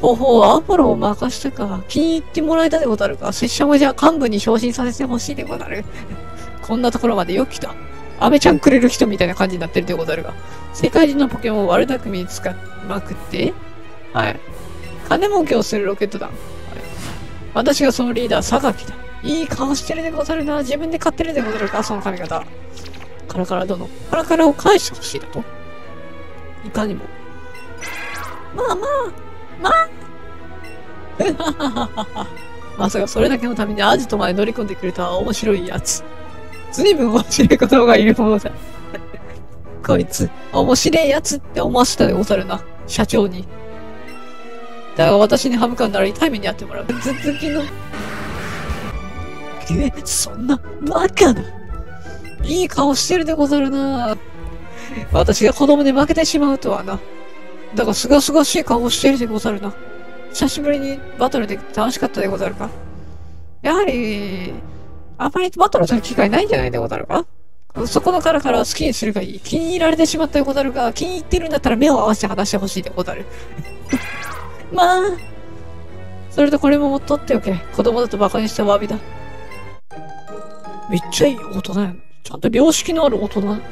ほほう、アポロを任したか。気に入ってもらえたでござるか。拙者もじゃあ幹部に昇進させてほしいでござる。こんなところまでよく来た。アメちゃんくれる人みたいな感じになってるでござるが。世界中のポケモンを悪巧みに使っまくって、はい。金儲けをするロケット団。はい。私がそのリーダー、榊だ。いい顔してるでござるな。自分で買ってるでござるか、その髪型。カラカラ殿。カラカラを返してほしいだといかにも。まあまあ、まさかそれだけのためにアジトまで乗り込んでくれた面白いやつ。ずいぶん面白い言葉がいるものだ。こいつ、面白いやつって思わせたでござるな、社長に。だが私に歯向かうなら痛い目に遭ってもらう。頭突きの。え、そんな、バカな。いい顔してるでござるな。私が子供で負けてしまうとはな。だが、すがすがしい顔をしてるでござるな。久しぶりにバトルで楽しかったでござるか？やはり、あまりバトルする機会ないんじゃないでござるか？そこのからから好きにするがいい。気に入られてしまったでござるが、気に入ってるんだったら目を合わせて話してほしいでござる。まあ、それとこれも取っとっておけ。子供だと馬鹿にした詫びだ。めっちゃいい大人やん。ちゃんと良識のある大人。ん？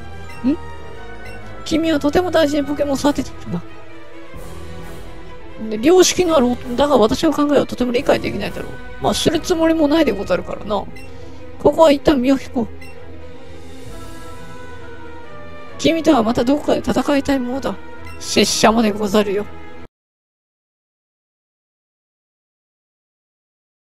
君はとても大事にポケモンを育てているな。で良識のある男だが私の考えはとても理解できないだろう。まあ、するつもりもないでござるからな。ここは一旦身を引こう。君とはまたどこかで戦いたいものだ。拙者までござるよ。